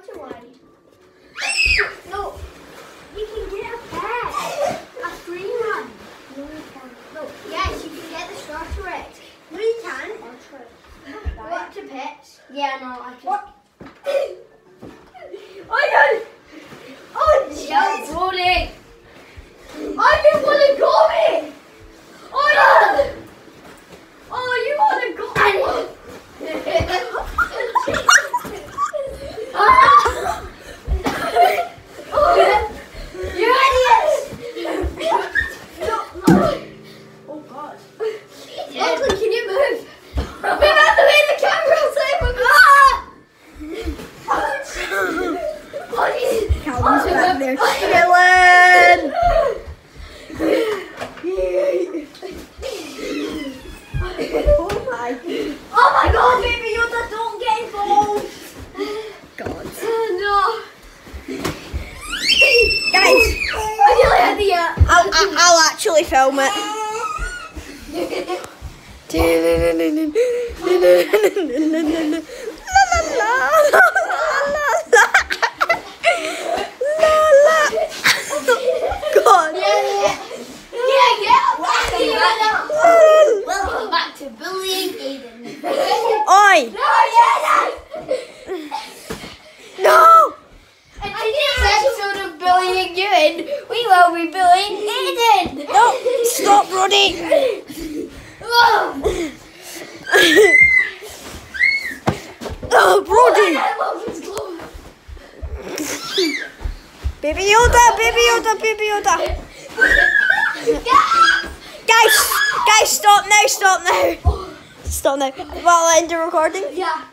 gone too wide. No, you can get a pet. A green one. No, you. No, yes, you can get the Star Trek. No, you can't. What to pets? Yeah, no, I just. What? there chilling! oh my Oh my god, baby Yoda, don't get involved! god. Oh Guys, no! I feel like an I'll, I'll, actually film it. God. Yeah, yeah, back to you Welcome back to Bullying Aiden. Oi! No, yeah, No! Episode of you in, we will be bullying Aiden. No! Stop, Roddy! Oh, Brody! I love his glove. Baby Yoda, Baby Yoda, Baby Yoda! Guys, guys, stop now, stop now! Stop now. Well, I'll end the recording. Yeah.